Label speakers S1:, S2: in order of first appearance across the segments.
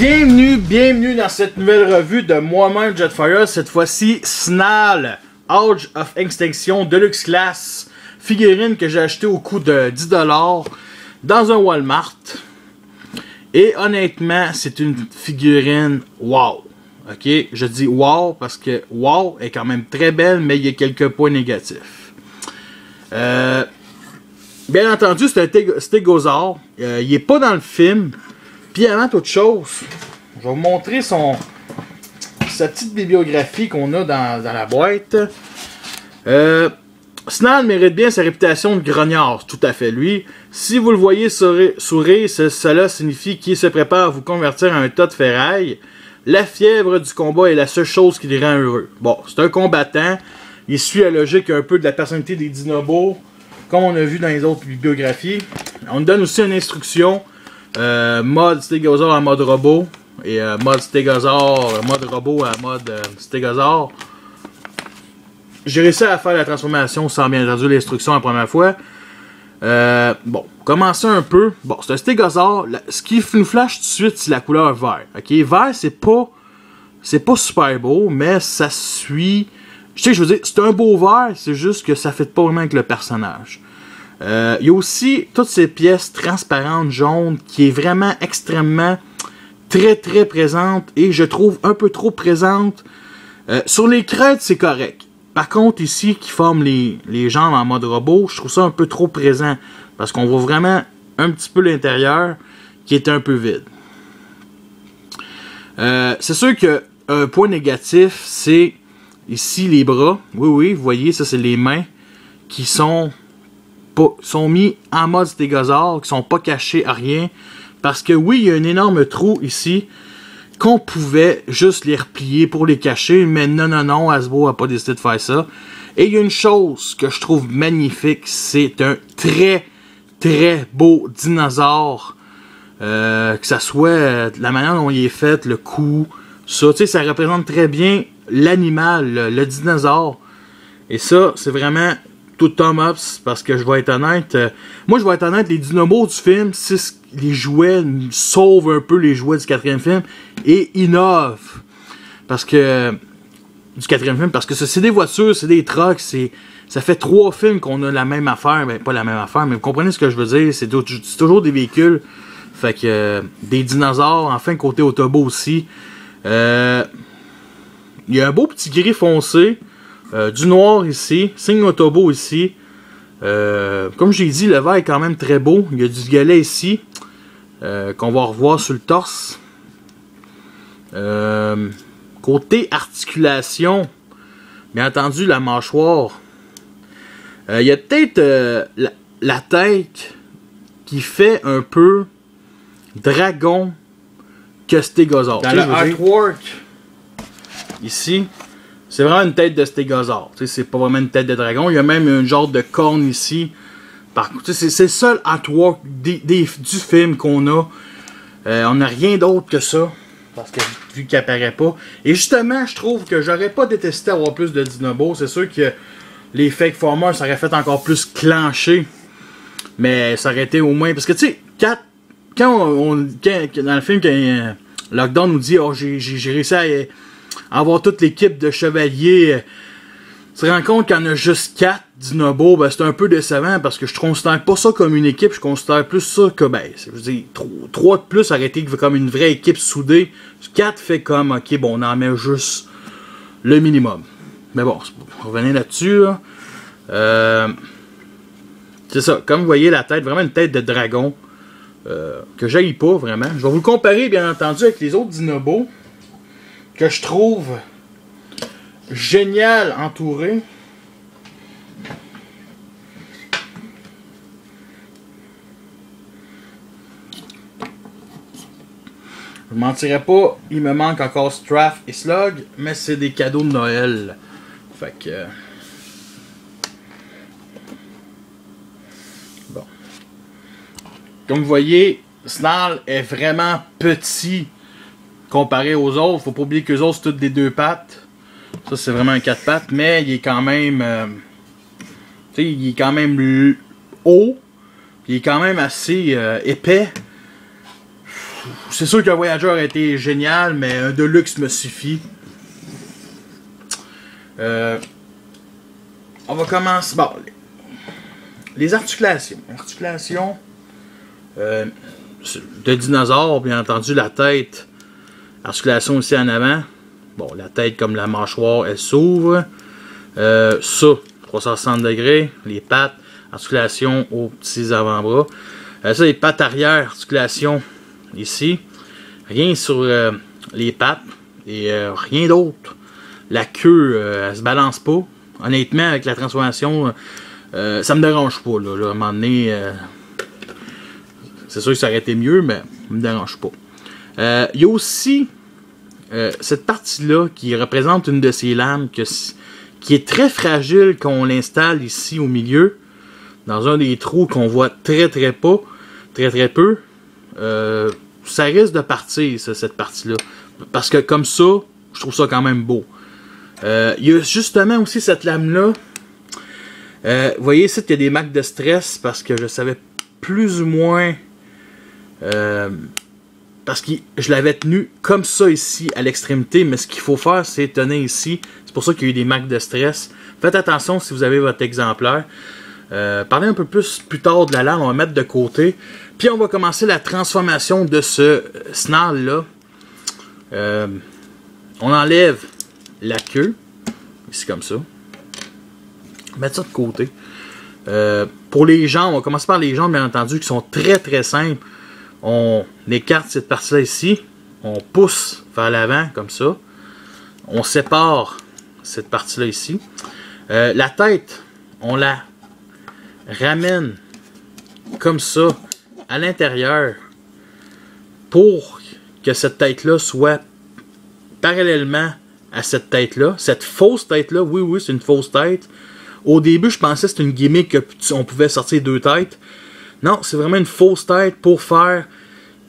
S1: Bienvenue, bienvenue dans cette nouvelle revue de moi-même Jetfire. Cette fois-ci, Snarl, Age of Extinction Deluxe Class, figurine que j'ai acheté au coût de 10$ dans un Walmart. Et honnêtement, c'est une figurine wow. Ok, je dis wow parce que wow est quand même très belle, mais il y a quelques points négatifs. Euh, bien entendu, c'est un stégosaure. Euh, il est pas dans le film. Puis avant toute chose, je vais vous montrer son sa petite bibliographie qu'on a dans, dans, la boîte. Euh, Snarl mérite bien sa réputation de grognard, tout à fait lui. Si vous le voyez sourire, cela signifie qu'il se prépare à vous convertir en un tas de ferraille. La fièvre du combat est la seule chose qui le rend heureux. Bon, c'est un combattant. Il suit la logique un peu de la personnalité des dinobos, comme on a vu dans les autres bibliographies. On donne aussi une instruction. Euh, mode Stegosaur en mode robot. Et euh, mode Stegosaur, mode robot à mode euh. J'ai réussi à faire la transformation sans bien entendu l'instruction la première fois. Euh, bon, commençons un peu. Bon, c'est un stégosaure. Ce qui nous flash tout de suite, c'est la couleur vert. Ok, vert, c'est pas, c'est pas super beau, mais ça suit. Je sais, je veux dire, c'est un beau vert, c'est juste que ça fait pas vraiment avec le personnage. Euh, il y a aussi toutes ces pièces transparentes jaunes qui est vraiment extrêmement très très présente et je trouve un peu trop présente. Euh, sur les crêtes, c'est correct. Par contre, ici, qui forme les, les jambes en mode robot, je trouve ça un peu trop présent. Parce qu'on voit vraiment un petit peu l'intérieur qui est un peu vide. Euh, c'est sûr que un point négatif, c'est ici les bras. Oui, oui, vous voyez, ça c'est les mains qui sont, sont mis en mode stégosaure, qui sont pas cachés à rien. Parce que oui, il y a un énorme trou ici qu'on pouvait juste les replier pour les cacher, mais non, non, non, Hasbro a pas décidé de faire ça. Et il y a une chose que je trouve magnifique, c'est un très, très beau dinosaure. Euh, que ça soit euh, la manière dont il est fait, le cou, ça, tu sais, ça représente très bien l'animal, le, dinosaure. Et ça, c'est vraiment tout thumb ups parce que je vais être honnête. Euh, moi, je vais être honnête, les dynamos du film, les jouets sauvent un peu les jouets du quatrième film et innovent. Parce que. Du quatrième film, parce que c'est des voitures, c'est des trucks, c'est. Ça fait trois films qu'on a la même affaire, ben pas la même affaire, mais vous comprenez ce que je veux dire, c'est toujours des véhicules. Fait que euh, des dinosaures, enfin côté autobo aussi. Euh, il y a un beau petit gris foncé. Euh, du noir ici, signe autobo ici. Euh, comme j'ai dit, le vert est quand même très beau. Il y a du galet ici, euh, qu'on va revoir sur le torse. côté articulation, bien entendu, la mâchoire. Il y a peut-être la, la, tête qui fait un peu dragon que stégosaure.
S2: Dans le artwork,
S1: ici, c'est vraiment une tête de stégosaure. C'est pas vraiment une tête de dragon. Il y a même un genre de corne ici. C'est le seul artwork des, du film qu'on a. Euh, on n'a rien d'autre que ça. Parce que vu qu'il apparaît pas. Et justement, je trouve que j'aurais pas détesté avoir plus de Dinobo. C'est sûr que les fake formers, ça aurait fait encore plus clencher. Mais ça aurait été au moins. Parce que tu sais, quand, on, dans le film, quand euh, Lockdown nous dit Oh, j'ai réussi à avoir toute l'équipe de chevaliers. Euh, tu te rends compte qu'il y en a juste 4 Dinobo, ben c'est un peu décevant parce que je considère pas ça comme une équipe, je considère plus ça que ben, je veux dire, 3 de plus été comme une vraie équipe soudée. 4 fait comme ok bon on en met juste le minimum. Mais bon, revenez là-dessus. Euh, c'est ça, comme vous voyez la tête, vraiment une tête de dragon. Euh, que j'aille pas vraiment. Je vais vous le comparer bien entendu avec les autres Dinobo que je trouve génial entouré. Je ne mentirais pas, il me manque encore Straff et Slug, mais c'est des cadeaux de Noël. Fait que. Bon. Comme vous voyez, Snarl est vraiment petit comparé aux autres. Faut pas oublier que les autres, c'est toutes des deux pattes. Ça, c'est vraiment un quatre pattes, mais il est quand même. Euh, tu sais, il est quand même haut. Il est quand même assez euh, épais. c'est sûr qu'un Voyager a été génial, mais un Deluxe me suffit. Euh, on va commencer. Bon, les articulations. Articulations de dinosaures, bien entendu, la tête. Articulation aussi en avant. Bon, la tête comme la mâchoire, elle s'ouvre. Euh, ça, 360 degrés. Les pattes, articulation aux petits avant-bras. Euh, ça, les pattes arrière, articulation ici. Rien sur euh, les pattes et rien d'autre. La queue, elle se balance pas. Honnêtement, avec la transformation, ça me dérange pas. Là, à un moment donné, c'est sûr que ça aurait été mieux, mais ça me dérange pas. Il y a aussi cette partie-là qui représente une de ces lames qui est très fragile quand on l'installe ici au milieu dans un des trous qu'on voit très très pas, très très peu, euh, ça risque de partir, cette partie-là. Parce que comme ça, je trouve ça quand même beau. Euh, il y a justement aussi cette lame-là. Euh, vous voyez ici qu'il y a des marques de stress parce que je savais plus ou moins. Parce que je l'avais tenu comme ça ici à l'extrémité, mais ce qu'il faut faire, c'est tenir ici. C'est pour ça qu'il y a eu des marques de stress. Faites attention si vous avez votre exemplaire. Euh, parler un peu plus plus tard de la lame, on va mettre de côté. Puis on va commencer la transformation de ce snarl là. Euh, on enlève la queue, ici comme ça. Mettre ça de côté. Euh, pour les jambes, on va commencer par les jambes, bien entendu, qui sont très très simples. On écarte cette partie-là ici. On pousse vers l'avant, comme ça. On sépare cette partie-là ici. la tête, on la ramène comme ça à l'intérieur pour que cette tête-là soit parallèlement à cette tête-là. Cette fausse tête-là, oui, oui, c'est une fausse tête. Au début, je pensais que c'était une gimmick qu'on pouvait sortir deux têtes. Non, c'est vraiment une fausse tête pour faire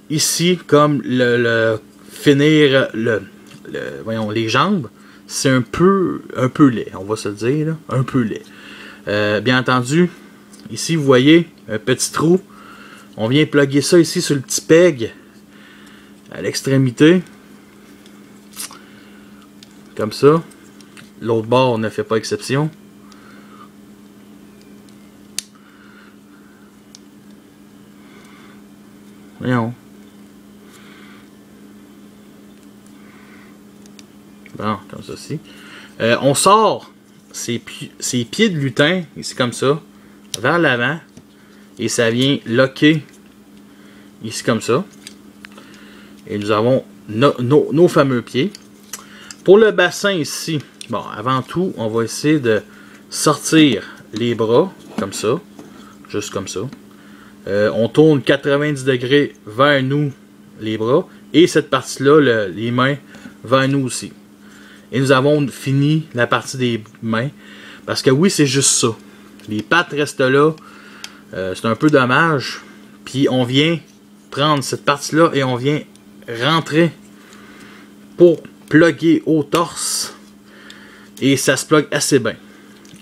S1: ici comme le, finir le, voyons les jambes. C'est un peu un peu laid, on va se le dire, un peu laid. Euh, bien entendu, Ici, vous voyez, un petit trou. On vient plugger ça ici sur le petit peg à l'extrémité. Comme ça. L'autre bord ne fait pas exception. Voyons. Bon, Euh, on sort ces pieds de lutin, ici comme ça vers l'avant et ça vient locker ici comme ça. Et nous avons nos fameux pieds. Pour le bassin ici, bon, avant tout, on va essayer de sortir les bras comme ça, juste comme ça. Euh, on tourne 90 degrés vers nous les bras et cette partie-là, les mains, vers nous aussi. Et nous avons fini la partie des mains parce que oui, c'est juste ça. Les pattes restent là. Euh, c'est un peu dommage. Puis on vient prendre cette partie-là et on vient rentrer pour plugger au torse. Et ça se plug assez bien.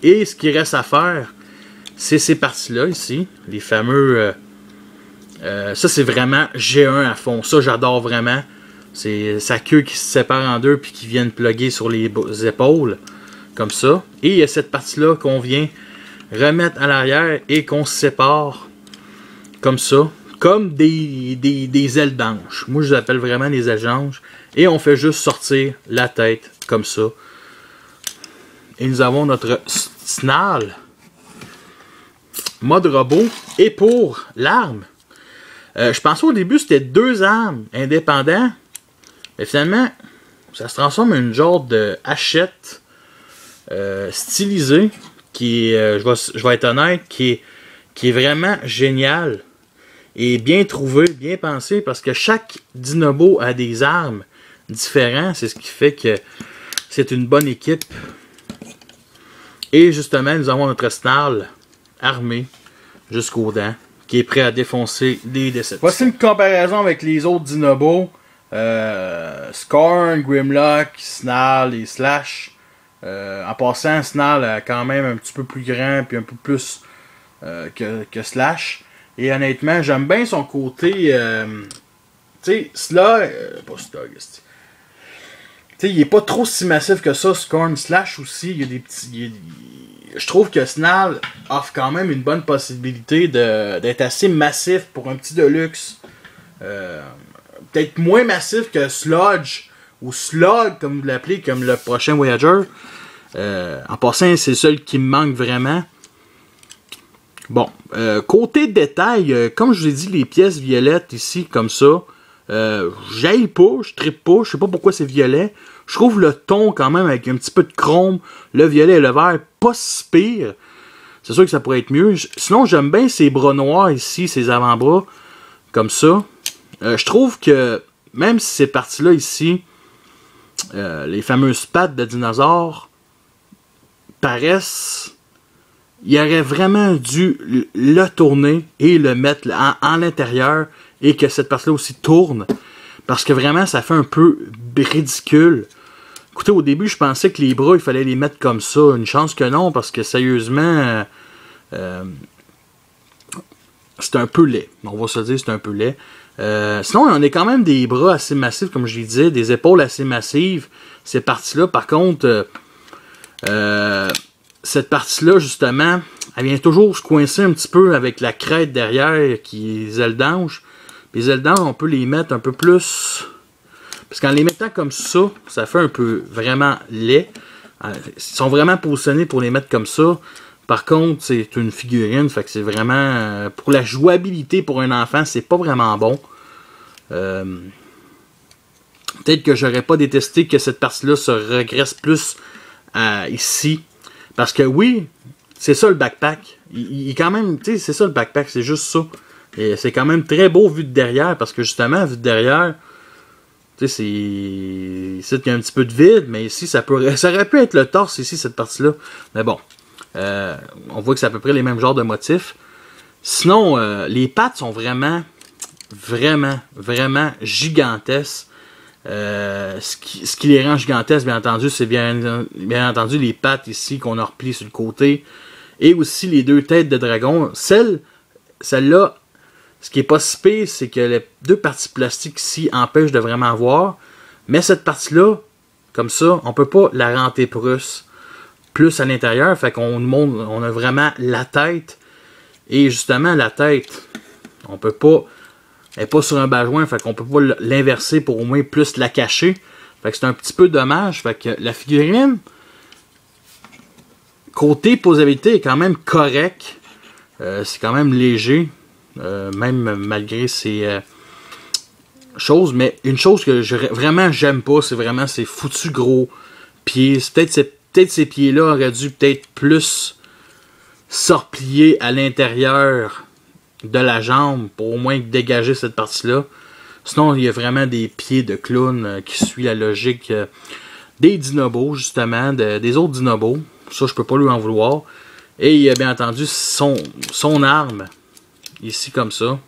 S1: Et ce qui reste à faire, c'est ces parties-là ici. Les fameux... Euh, euh, ça, c'est vraiment G1 à fond. Ça, j'adore vraiment. C'est sa queue qui se sépare en deux puis qui vient plugger sur les épaules. Comme ça. Et il y a cette partie-là qu'on vient remettre à l'arrière et qu'on sépare comme ça, comme des, des, ailes d'ange. Moi, je les appelle vraiment des ailes d'ange. Et on fait juste sortir la tête comme ça. Et nous avons notre snarl mode robot. Et pour l'arme, euh, je pensais au début c'était deux armes indépendantes. Mais finalement, ça se transforme en une genre de hachette euh, stylisée qui euh, je, vais, être honnête, qui est, vraiment génial et bien trouvé, bien pensé, parce que chaque Dinobo a des armes différentes. C'est ce qui fait que c'est une bonne équipe. Et justement, nous avons notre Snarl armé jusqu'aux dents, qui est prêt à défoncer les déceptions. Voici une comparaison avec les autres Dinobos. Euh, Scorn, Grimlock, Snarl et Slash. Euh, en passant, Snarl est quand même un petit peu plus grand puis un peu plus euh, que, Slash. Et honnêtement, j'aime bien son côté Tu sais, Slug. Pas Slug, Tu sais, il est pas trop si massif que ça. Scorn Slash aussi, il y a des petits. Je trouve que Snarl offre quand même une bonne possibilité d'être assez massif pour un petit Deluxe. Euh, peut-être moins massif que Sludge ou Slug, comme vous l'appelez, comme le prochain Voyager. Euh, en passant, c'est le seul qui me manque vraiment. Bon, euh, côté détail, euh, comme je vous ai dit, les pièces violettes ici, comme ça, j'aille pas, je trippe pas, je sais pas pourquoi c'est violet. Je trouve le ton quand même avec un petit peu de chrome, le violet et le vert, pas si pire. C'est sûr que ça pourrait être mieux. Sinon, j'aime bien ces bras noirs ici, ces avant-bras, comme ça. Je trouve que, même si ces parties-là ici, les fameuses pattes de dinosaures, paraissent il aurait vraiment dû le tourner et le mettre en, l'intérieur et que cette partie-là aussi tourne. Parce que vraiment, ça fait un peu ridicule. Écoutez, au début, je pensais que les bras, il fallait les mettre comme ça. Une chance que non, parce que sérieusement, euh, c'est un peu laid. On va se dire, c'est un peu laid. Euh, sinon, on a quand même des bras assez massifs, comme je l'ai dit, des épaules assez massives. Ces parties-là, par contre, euh, cette partie-là, justement, elle vient toujours se coincer un petit peu avec la crête derrière qui est ailes d'ange. Les ailes d'ange, on peut les mettre un peu plus... Parce qu'en les mettant comme ça, ça fait un peu vraiment laid. Euh, ils sont vraiment positionnés pour les mettre comme ça. Par contre, c'est une figurine, fait que c'est vraiment... Euh, pour la jouabilité pour un enfant, c'est pas vraiment bon. Euh, peut-être que j'aurais pas détesté que cette partie-là se regresse plus ici parce que oui, c'est ça le backpack. Il, est quand même, tu sais, c'est ça le backpack, c'est juste ça. Et c'est quand même très beau vu de derrière, parce que justement, vu de derrière, tu sais, c'est. Ici, il y a un petit peu de vide, mais ici, ça, peut... ça aurait pu être le torse ici, cette partie-là. Mais bon, euh, on voit que c'est à peu près les mêmes genres de motifs. Sinon, euh, les pattes sont vraiment, vraiment, vraiment gigantesques. Euh, ce, qui, les rend gigantesques, bien entendu, c'est bien, entendu les pattes ici qu'on a repliées sur le côté. Et aussi les deux têtes de dragon. Celle, celle-là, ce qui est pas si pire, c'est que les deux parties plastiques ici empêchent de vraiment voir. Mais cette partie-là, comme ça, on peut pas la rentrer plus, plus à l'intérieur. Fait qu'on montre, on a vraiment la tête. Et justement, la tête, on peut pas elle n'est pas sur un bajoin, fait qu'on peut pas l'inverser pour au moins plus la cacher. Fait que c'est un petit peu dommage. Fait que la figurine, côté posabilité, est quand même correct. Euh, c'est quand même léger, euh, même malgré ces euh, choses. Mais une chose que je, vraiment j'aime pas, c'est vraiment ces foutus gros pieds. Peut-être peut ces pieds-là auraient dû peut-être plus s'orplier à l'intérieur de la jambe pour au moins dégager cette partie-là. Sinon, il y a vraiment des pieds de clown euh, qui suivent la logique euh, des dinobos, justement, des autres dinobos. Ça, je peux pas lui en vouloir. Et il y a bien entendu son, son arme, ici comme ça,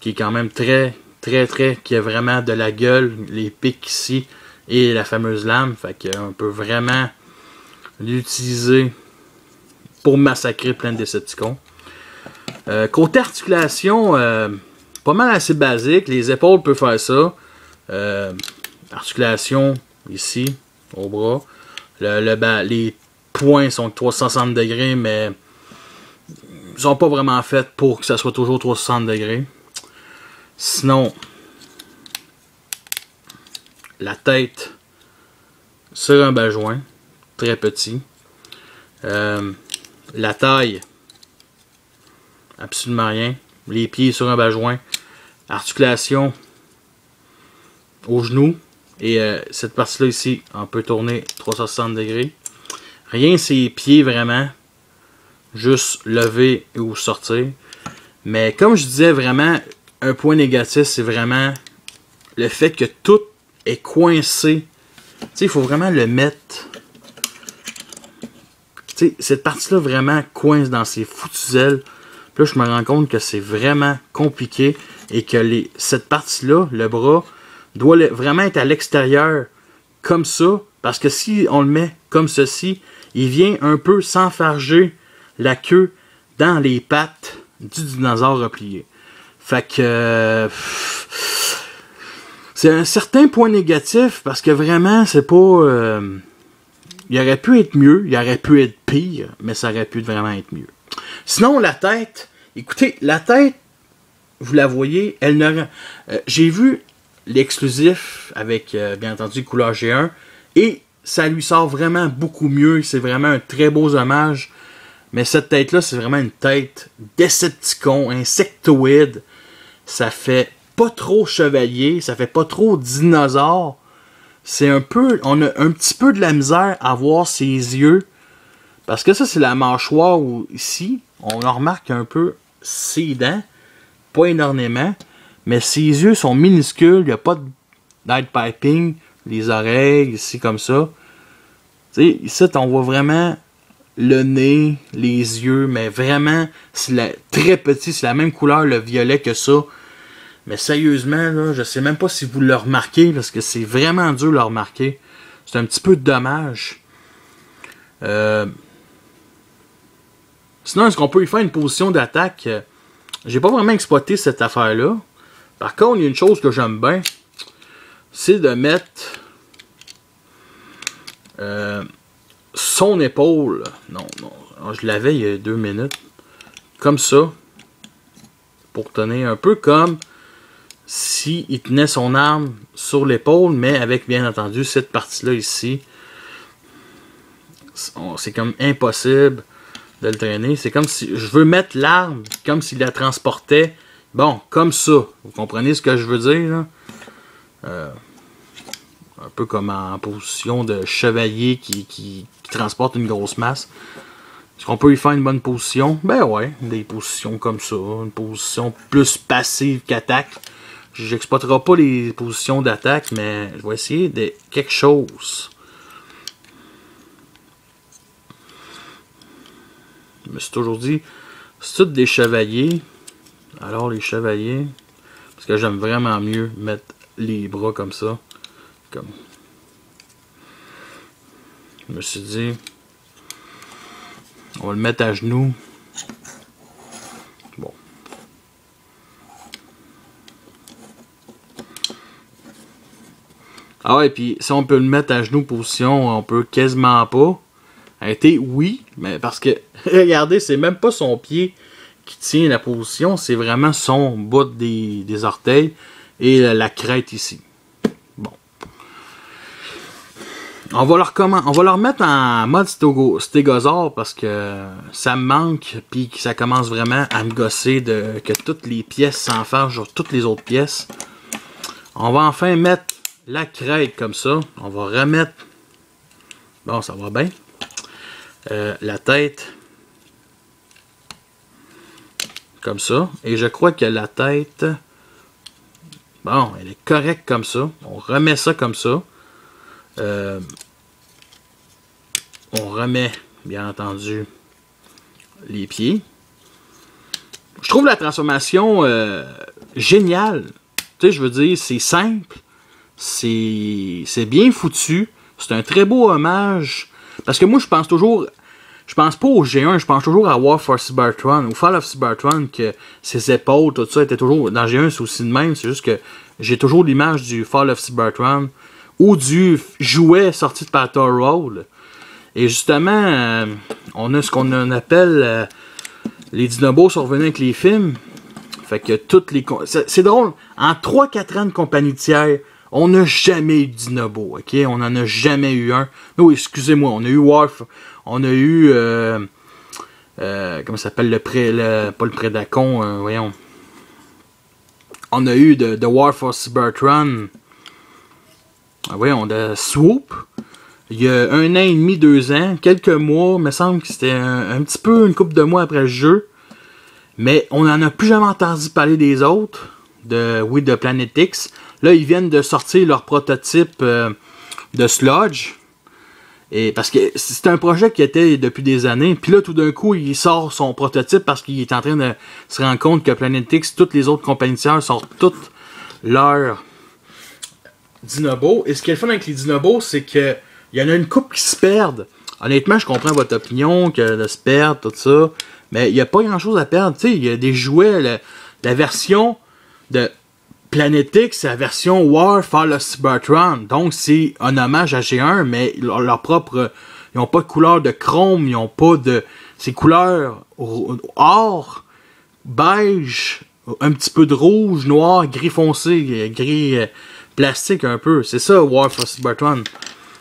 S1: qui est quand même très, très, très, qui a vraiment de la gueule, les pics ici, et la fameuse lame. Fait qu'on peut vraiment l'utiliser pour massacrer plein de Decepticons. Euh, côté articulation, euh, pas mal assez basique. Les épaules peuvent faire ça. Euh, articulation ici, au bras. Le, les points sont 360 degrés, mais ils sont pas vraiment faits pour que ça soit toujours 360 degrés. Sinon, la tête sur un bajoin, très petit. la taille, absolument rien. Les pieds sur un bajoin. Articulation au genou. Et euh, cette partie-là ici, on peut tourner 360 degrés. Rien, c'est pieds vraiment. Juste lever ou sortir. Mais comme je disais vraiment, un point négatif, c'est vraiment le fait que tout est coincé. Tu sais, il faut vraiment le mettre. Tu sais, cette partie-là vraiment coince dans ses foutues ailes. Là, je me rends compte que c'est vraiment compliqué et que les, cette partie-là, le bras, doit vraiment être à l'extérieur comme ça. Parce que si on le met comme ceci, il vient un peu s'enfarger la queue dans les pattes du dinosaure replié. Fait que... C'est un certain point négatif parce que vraiment, c'est pas. euh, il aurait pu être mieux, il aurait pu être pire, mais ça aurait pu vraiment être mieux. Sinon, la tête, écoutez, la tête, vous la voyez, elle ne. euh, J'ai vu l'exclusif avec, euh, bien entendu, couleur G1, et ça lui sort vraiment beaucoup mieux. C'est vraiment un très beau hommage. Mais cette tête-là, c'est vraiment une tête Decepticon, insectoïde. Ça fait pas trop chevalier, ça fait pas trop dinosaure. C'est un peu. On a un petit peu de la misère à voir ses yeux. Parce que ça, c'est la mâchoire où, ici, on remarque un peu ses dents. Pas énormément. Mais ses yeux sont minuscules. Il n'y a pas de piping. Les oreilles, ici, comme ça. Tu sais, ici, on voit vraiment le nez, les yeux, mais vraiment, c'est très petit, c'est la même couleur, le violet que ça. Mais sérieusement, là, je sais même pas si vous le remarquez, parce que c'est vraiment dur de le remarquer. C'est un petit peu dommage. Euh, Sinon, est-ce qu'on peut y faire une position d'attaque? Euh, J'ai pas vraiment exploité cette affaire-là. Par contre, il y a une chose que j'aime bien, c'est de mettre euh, son épaule. Non, non. Je l'avais il y a deux minutes. Comme ça. Pour tenir un peu comme si il tenait son arme sur l'épaule, mais avec bien entendu cette partie-là ici. C'est comme impossible de le traîner. C'est comme si je veux mettre l'arme comme s'il la transportait. Bon, comme ça. Vous comprenez ce que je veux dire, là? Euh, un peu comme en position de chevalier qui transporte une grosse masse. Est-ce qu'on peut y faire une bonne position? Ben ouais, des positions comme ça. Une position plus passive qu'attaque. J'exploiterai pas les positions d'attaque, mais je vais essayer de quelque chose. Je me suis toujours dit, c'est tous des chevaliers. Alors les chevaliers, parce que j'aime vraiment mieux mettre les bras comme ça. Comme. Je me suis dit, on va le mettre à genoux. Ah ouais, puis si on peut le mettre à genoux position, on peut quasiment pas. Arrêtez, oui, mais parce que, regardez, c'est même pas son pied qui tient la position, c'est vraiment son bout des, des orteils et la, crête ici. Bon. On va, leur comment, on va leur mettre en mode stégo- stégosaure parce que ça me manque, puis que ça commence vraiment à me gosser de que toutes les pièces s'enfargent sur toutes les autres pièces. On va enfin mettre la crête comme ça. On va remettre. Bon, ça va bien. Euh, la tête. Comme ça. Et je crois que la tête. Bon, elle est correcte comme ça. On remet ça comme ça. Euh, on remet, bien entendu, les pieds. Je trouve la transformation euh, géniale. Tu sais, je veux dire, c'est simple. C'est bien foutu. C'est un très beau hommage. Parce que moi, je pense toujours. Je pense pas au G1, je pense toujours à War for Cybertron, au Fall of Cybertron, que ses épaules, tout ça, était toujours. Dans G1, c'est aussi de même. C'est juste que j'ai toujours l'image du Fall of Cybertron ou du jouet sorti de Battle Road. Et justement, euh, on a ce qu'on appelle euh, les Dinobos sont revenus avec les films. Fait que toutes les. c'est drôle. En 3-4 ans de compagnie tiers, on n'a jamais eu Dinobo, ok? On n'en a jamais eu un. Non, excusez-moi, on a eu Warf. On a eu. Euh, euh, comment ça s'appelle le pré. Le, pas le Prédacon, euh, voyons. On a eu de, de War voyons, de Swoop. Il y a un an et demi, deux ans, quelques mois, il me semble que c'était un, un petit peu une couple de mois après le jeu. Mais on n'en a plus jamais entendu parler des autres, de oui, de Planet X. Là, ils viennent de sortir leur prototype euh, de Sludge. Et parce que c'était un projet qui était depuis des années. Puis là, tout d'un coup, il sort son prototype parce qu'il est en train de se rendre compte que Planet X, toutes les autres compagnies tiers sortent toutes leurs Dinobos. Et ce qui est le fun avec les Dinobos, c'est que il y en a une couple qui se perdent. Honnêtement, je comprends votre opinion, que de se perdre, tout ça. Mais il n'y a pas grand chose à perdre. Tu sais, il y a des jouets, la version de Planetic, c'est la version War for the Cybertron. Donc, c'est un hommage à G1, mais leur, propre. Ils n'ont pas de couleur de chrome, ils n'ont pas de. C'est couleur or, beige, un petit peu de rouge, noir, gris foncé, gris euh, plastique un peu. C'est ça, War for Cybertron.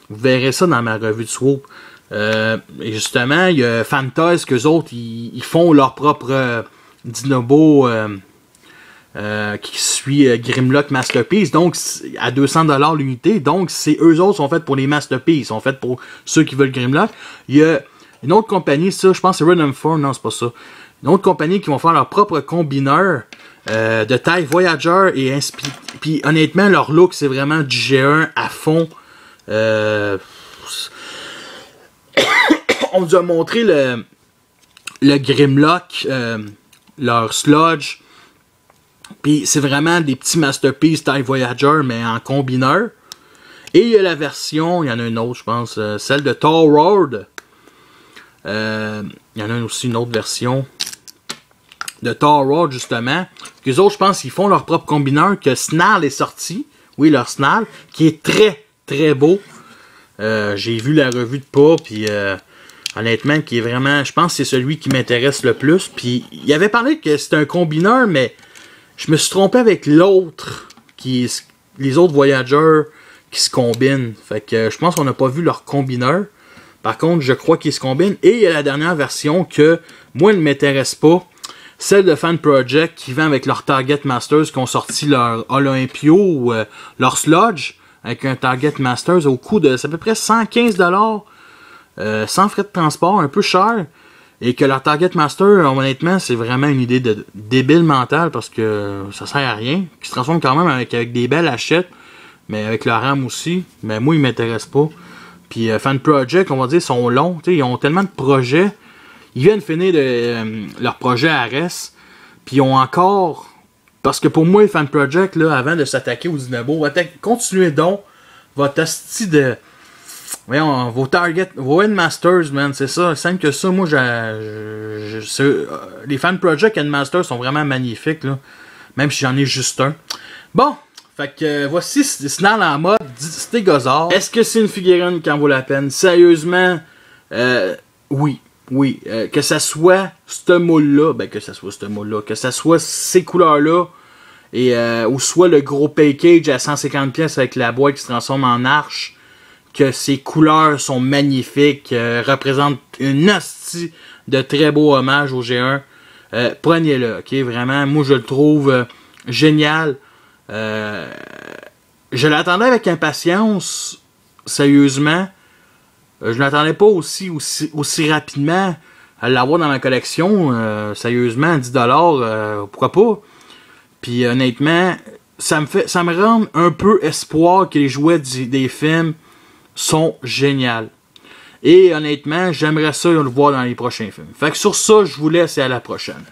S1: Vous verrez ça dans ma revue de Swoop. Euh, et justement, il y a Fantoys qu'eux autres, ils, font leur propre euh, Dinobo euh, qui suit euh, Grimlock Masterpiece, donc à 200$ l'unité. Donc, c'est eux autres sont faits pour les Masterpieces, sont faits pour ceux qui veulent Grimlock. Il y a une autre compagnie, ça, je pense c'est Rhythm 4, non, c'est pas ça. Une autre compagnie qui vont faire leur propre combineur euh, de taille Voyager et. Puis honnêtement, leur look, c'est vraiment du G1 à fond. On nous a montré le, le Grimlock, leur Sludge. Puis c'est vraiment des petits masterpieces taille Voyager, mais en combineur. Et il y a la version, il y en a une autre, je pense, euh, celle de Thor Road. Euh, il y en a aussi une autre version de Thor Road, justement. Les autres, je pense, ils font leur propre combineur, que Snarl est sorti. Oui, leur Snarl, qui est très, très beau. Euh, J'ai vu la revue de pas, puis honnêtement, qui est vraiment, je pense c'est celui qui m'intéresse le plus. Puis il avait parlé que c'était un combineur, mais je me suis trompé avec l'autre, qui les autres voyageurs qui se combinent. Fait que je pense qu'on n'a pas vu leur combineur. Par contre, je crois qu'ils se combinent. Et il y a la dernière version que moi ne m'intéresse pas. Celle de Fan Project qui vend avec leur Target Masters qui ont sorti leur Olympio ou euh, leur Sludge avec un Target Masters au coût de à peu près 115$, euh, sans frais de transport, un peu cher. Et que leur Target Master, honnêtement, c'est vraiment une idée de débile mental parce que ça sert à rien. Qui se transforme quand même avec, des belles achettes, mais avec le RAM aussi. Mais moi, ils m'intéressent pas. Puis euh, Fan Project, on va dire, sont longs. Ils ont tellement de projets. Ils viennent finir de, euh, leur projet à RS. Puis ils ont encore. Parce que pour moi, Fan Project, là, avant de s'attaquer aux Dinabo, continuez donc votre asti de. Voyons, vos targets, vos Endmasters, man, c'est ça. Simple que ça, moi, j'ai. Les Fan Project Endmasters sont vraiment magnifiques, là. Même si j'en ai juste un. Bon, fait que euh, voici Snarl en mode Stégosaure. Est-ce que c'est une figurine qui en vaut la peine? Sérieusement, euh, oui. Oui. Euh, que ça soit ce moule-là, ben que ça soit ce moule-là, que ça soit ces couleurs-là, et euh, ou soit le gros package à 150 pièces avec la boîte qui se transforme en arche, que ces couleurs sont magnifiques, euh, représentent une hostie de très beau hommage au G1. Euh, Prenez-le, ok? Vraiment, moi je le trouve euh, génial. Euh, je l'attendais avec impatience, sérieusement. Je n'attendais pas aussi, aussi, aussi rapidement à l'avoir dans ma collection. Sérieusement, 10$, euh, pourquoi pas? Puis honnêtement, ça me fait ça me rend un peu espoir que les jouets des films sont géniaux. Et honnêtement, j'aimerais ça le voir dans les prochains films. Fait que sur ça, je vous laisse et à la prochaine.